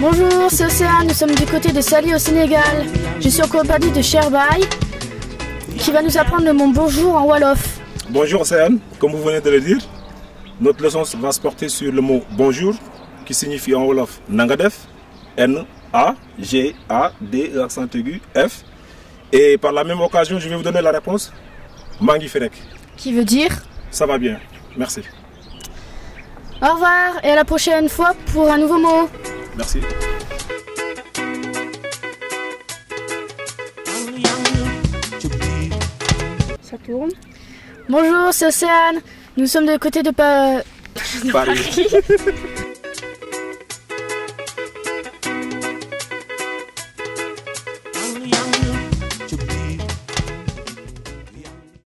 Bonjour, c'est Océane, nous sommes du côté de Sali au Sénégal. Je suis en compagnie de Sherbay qui va nous apprendre le mot bonjour en Wolof. Bonjour Océane, comme vous venez de le dire, notre leçon va se porter sur le mot bonjour qui signifie en Wolof Nangadef, N-A-G-A-D, accent aigu, F. Et par la même occasion, je vais vous donner la réponse Mangi Ferek. Qui veut dire Ça va bien, merci. Au revoir et à la prochaine fois pour un nouveau mot. Merci. Ça tourne. Bonjour, c'est Océane. Nous sommes de côté de Pa- Paris.